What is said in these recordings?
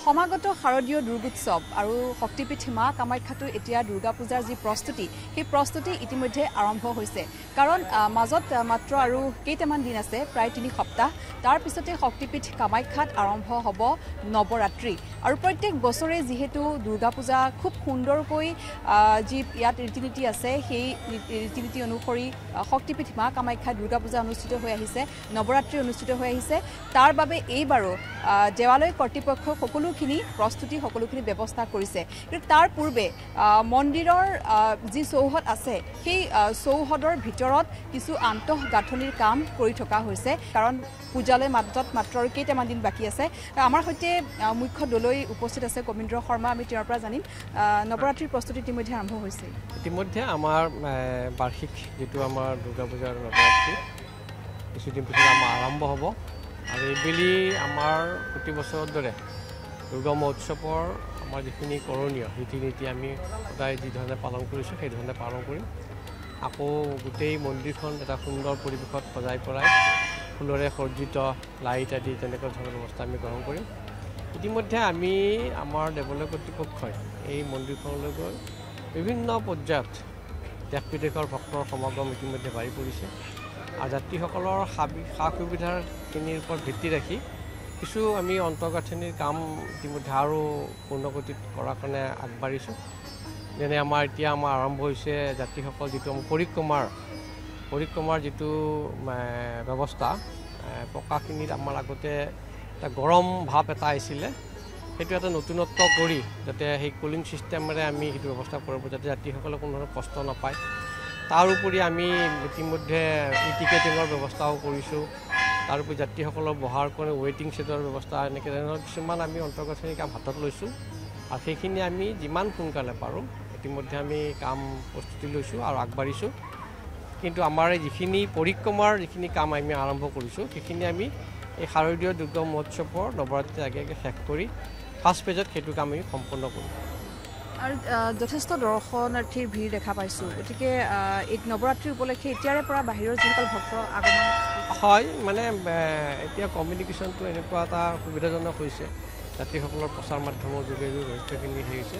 সমাগত শাৰদীয় দুৰ্গোৎসৱ আৰু শক্তিপীঠ মা কামাখ্যাটো এতিয়া দুৰ্গা পূজাৰ যি প্ৰস্তুতি সেই প্ৰস্তুতি ইতিমধ্যে আৰম্ভ হৈছে। কাৰণ মাজত মাত্ৰ আৰু কেইটামান দিন আছে প্ৰায় তিনি সপ্তাহ। তাৰ পিছতে শক্তিপীঠ কামাখ্যাত আৰম্ভ হ'ব নৱৰাত্ৰি। আৰু প্ৰত্যেক বছৰে যিহেতু দুৰ্গা পূজা খুব সুন্দৰকৈ যি ইয়াত ৰীতি নীতি আছে সেই ৰীতি নীতি অনুসৰি শক্তিপীঠ মা কামাখ্যাত দুৰ্গা পূজা অনুষ্ঠিত হৈ আহিছে নৱৰাত্ৰি অনুষ্ঠিত হৈ আহিছে। তাৰ বাবে এইবাৰো দেৱালয় কৰ্তৃপক্ষই সকলোখিনি প্ৰস্তুতি সকলোখিনি ব্যৱস্থা কৰিছে। কিন্তু তাৰ পূৰ্বে মন্দিৰৰ যি চৌহদ আছে সেই চৌহদৰ ভিতৰত কিছু আন্তঃগাঁথনিৰ কাম কৰি থকা হৈছে। কাৰণ পূজালৈ মাজত মাত্ৰ কেইটামান দিন বাকী আছে। আমাৰ সৈতে মুখ্য দলৈ উপস্থিত আছে। কবীন্দ্ৰ শৰ্মা আমি তেওঁৰ পৰা জানিম। নৱৰাত্ৰিৰ প্ৰস্তুতি ইতিমধ্যে আৰম্ভ হৈছে। ইতিমধ্যে আমাৰ বাৰ্ষিক যিটো আমাৰ দুৰ্গা পূজাৰ নৱৰাত্ৰি কিছুদিন পিছত আমাৰ আৰম্ভ হ'ব। আৰু এইবেলি আমাৰ প্ৰতি বছৰৰ দৰে দুৰ্গা মহোৎসৱৰ আমাৰ যিখিনি কৰণীয় ৰীতি নীতি আমি সদায় যিধৰণে পালন কৰিছোঁ সেইধৰণে পালন কৰিম। আকৌ গোটেই মন্দিৰখন এটা সুন্দৰ পৰিৱেশত সজাই পৰাই ফুলৰে সজ্জিত লাইট আদি তেনেকুৱা ধৰণৰ ব্যৱস্থা আমি গ্ৰহণ কৰিম। ইতিমধ্যে আমি আমাৰ দেৱালয় কৰ্তৃপক্ষই এই মন্দিৰখনলৈ গৈ বিভিন্ন পৰ্যায়ত দেশ বিদেশৰ ভক্তৰ সমাগম ইতিমধ্যে বাঢ়ি পৰিছে। যাত্ৰীসকলৰ সা সুবিধাখিনিৰ ওপৰত ভিত্তি ৰাখি কিছু আমি অন্তৰ্গাঁথনিৰ কাম ইতিমধ্যে আৰু পূৰ্ণগতিত কৰাৰ কাৰণে আগবাঢ়িছোঁ। যেনে আমাৰ এতিয়া আমাৰ আৰম্ভ হৈছে যাত্ৰীসকল যিটো আমাৰ পৰিক্ৰমাৰ পৰিক্ৰমাৰ যিটো ব্যৱস্থা পকাখিনিত আমাৰ আগতে এটা গৰম ভাৱ এটা আহিছিলে। সেইটো এটা নতুনত্ব কৰি যাতে সেই কুলিং ছিষ্টেমেৰে আমি সেইটো ব্যৱস্থা কৰিব যাতে যাত্ৰীসকলে কোনো ধৰণৰ কষ্ট নাপায়। তাৰোপৰি আমি ইতিমধ্যে ই টিকেটিঙৰ ব্যৱস্থাও কৰিছোঁ। তাৰোপৰি যাত্ৰীসকলৰ বহাৰ কাৰণে ৱেইটিং ছেটৰ ব্যৱস্থা এনেকৈ ধৰণৰ কিছুমান আমি অন্তৰ্গাঁথনি কাম হাতত লৈছোঁ। আৰু সেইখিনি আমি যিমান সোনকালে পাৰোঁ ইতিমধ্যে আমি কাম প্ৰস্তুতি লৈছোঁ আৰু আগবাঢ়িছোঁ। কিন্তু আমাৰ যিখিনি পৰিক্ৰমাৰ যিখিনি কাম আমি আৰম্ভ কৰিছোঁ সেইখিনি আমি এই শাৰদীয় দুৰ্গা মহোৎসৱৰ নৱৰাত্ৰিৰ আগে আগে শেষ কৰি ফাৰ্ষ্ট পেজত সেইটো কাম আমি সম্পূৰ্ণ কৰিম। আৰু যথেষ্ট দৰ্শনাৰ্থীৰ ভিৰ দেখা পাইছোঁ। গতিকে এই নৱৰাত্ৰি উপলক্ষে এতিয়াৰে পৰা বাহিৰৰ যিসকল ভক্ত আগমন হয় মানে এতিয়া কমিউনিকেশ্যনটো এনেকুৱা এটা সুবিধাজনক হৈছে। যাত্ৰীসকলৰ প্ৰচাৰ মাধ্যমৰ যোগেদি যথেষ্টখিনি হৈছে।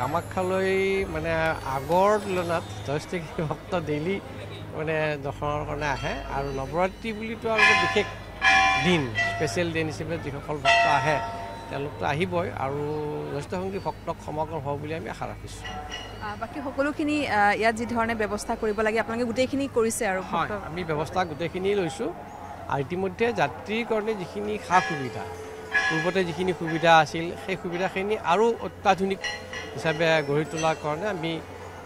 কামাখ্যালৈ মানে আগৰ তুলনাত যথেষ্টখিনি ভক্ত ডেইলি মানে দৰ্শনৰ কাৰণে আহে। আৰু নৱৰাত্ৰি বুলিতো আৰু বিশেষ দিন স্পেচিয়েল দিন হিচাপে যিসকল ভক্ত আহে তেওঁলোকতো আহিবই আৰু যথেষ্ট সংখ্যক ভক্তক সমাগম হ'ব বুলি আমি আশা ৰাখিছোঁ। বাকী সকলোখিনি ইয়াত যি ধৰণে ব্যৱস্থা কৰিব লাগে আপোনালোকে গোটেইখিনি কৰিছে আৰু হয় আমি ব্যৱস্থা গোটেইখিনি লৈছোঁ। আৰু ইতিমধ্যে যাত্ৰীৰ কাৰণে যিখিনি সা সুবিধা পূৰ্বতে যিখিনি সুবিধা আছিল সেই সুবিধাখিনি আৰু অত্যাধুনিক হিচাপে গঢ়ি তোলাৰ কাৰণে আমি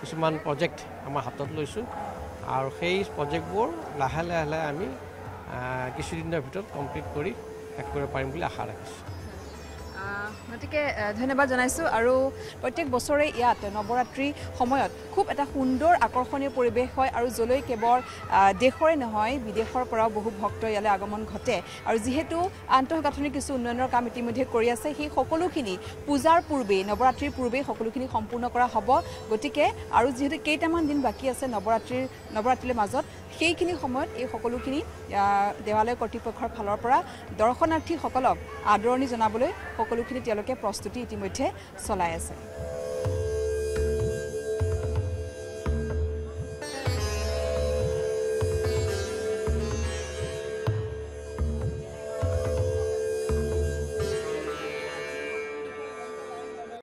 কিছুমান প্ৰজেক্ট আমাৰ হাতত লৈছোঁ। আৰু সেই প্ৰজেক্টবোৰ লাহে লাহে লাহে আমি কিছুদিনৰ ভিতৰত কমপ্লিট কৰি শেষ কৰিব পাৰিম বুলি আশা ৰাখিছোঁ। গতিকে ধন্যবাদ জনাইছোঁ। আৰু প্ৰত্যেক বছৰে ইয়াত নৱৰাত্ৰিৰ সময়ত খুব এটা সুন্দৰ আকৰ্ষণীয় পৰিৱেশ হয় আৰু য'লৈ কেৱল দেশৰে নহয় বিদেশৰ পৰাও বহু ভক্ত ইয়ালৈ আগমন ঘটে। আৰু যিহেতু আন্তঃগাঁথনিৰ কিছু উন্নয়নৰ কাম ইতিমধ্যে কৰি আছে সেই সকলোখিনি পূজাৰ পূৰ্বেই নৱৰাত্ৰিৰ পূৰ্বেই সকলোখিনি সম্পূৰ্ণ কৰা হ'ব। গতিকে আৰু যিহেতু কেইটামান দিন বাকী আছে নৱৰাত্ৰিৰ নৱৰাত্ৰিৰ মাজত সেইখিনি সময়ত এই সকলোখিনি দেৱালয় কৰ্তৃপক্ষৰ ফালৰ পৰা দৰ্শনাৰ্থীসকলক আদৰণি জনাবলৈ সকলোখিনি তেওঁলোকে প্ৰস্তুতি ইতিমধ্যে চলাই আছে।